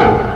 Oh!